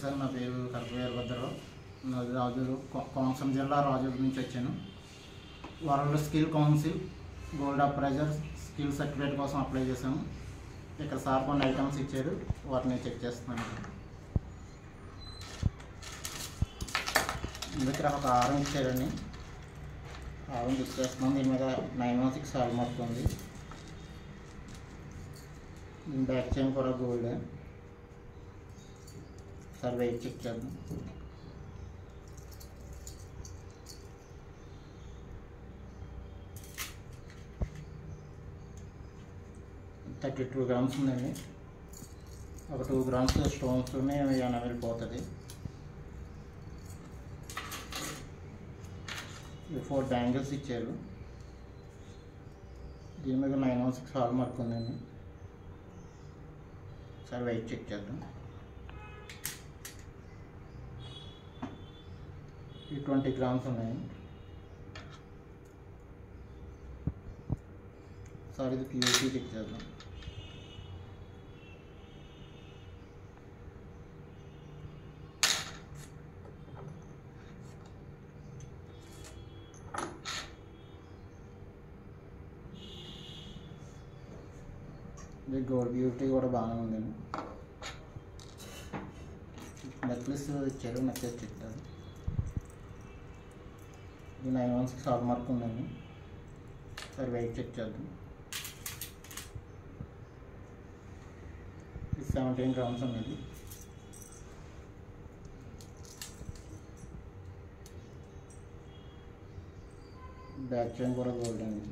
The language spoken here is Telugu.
సార్ నా పేరు కరప వీరభద్రరావు. నాది రాజులు కోనసీమ జిల్లా రాజుల నుంచి వచ్చాను. World skill council gold appraiser skill certificate కోసం అప్లై చేశాము ఇక్కడ సార్ కొన్ని ఐటమ్స్ ఇచ్చారు వాటిని చెక్ చేస్తున్నాను. ఇక్కడ ఒక ఆరం ఇచ్చారండి. ఆరం చెక్ చేస్తున్నాం దీని మీద nine one six hallmark ఉంది బ్యాక్ చైన్ కూడా గోల్డ్ సార్ వెయిట్ చెక్ చేద్దాం థర్టీ టూ గ్రామ్స్ ఉందండి ఒక టూ గ్రామ్స్ స్టోన్స్ ఏమైనా వెళ్ళిపోతుంది. ఈ ఫోర్ బ్యాంగిల్స్ ఇచ్చారు. దీని మీద nine one six hallmark ఉందండి. సార్ వెయిట్ చెక్ చేద్దాం ఈ ట్వంటీ గ్రామ్స్ ఉన్నాయి సార్ ఇది ప్యూరిటీ చెక్ చేద్దాం ఇది గోల్డ్ బ్యూటీ కూడా బాగానే ఉందండి నెక్లెస్ ఇచ్చారు నెక్లెస్ చెప్తారు ఇది nine one six hallmark ఉందండి. సరే వెయిట్ చెక్ చేద్దాం. ఇది సెవెంటీన్ గ్రామ్స్ ఉన్నది బ్యాక్ చైన్ కూడా గోల్డ్ అండి.